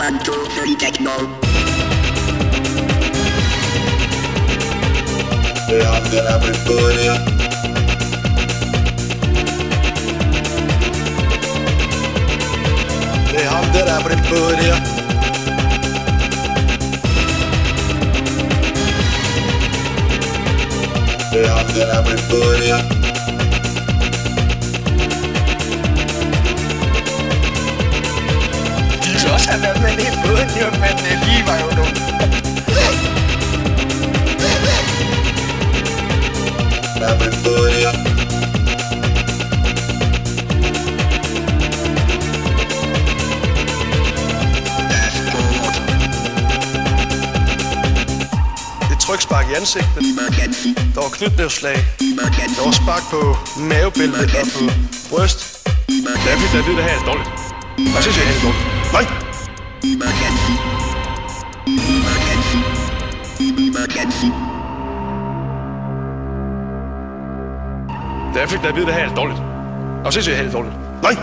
One, two, three, techno. Det er ham, der er med på det. Det er ham, der er med på det. Det er ham, der var jo nogle... Der er med på det. Et trykspark i ansigtet. Der var knytnævslag. Der var spark på mavebæltet og på bryst. Det er der er det, der her er dårligt. Så siger jeg helt dårligt. Nej! Emergency. Emergency. Emergency. Det er fordi, der er det, her er dårligt. Og så synes jeg helt dårligt. Nej!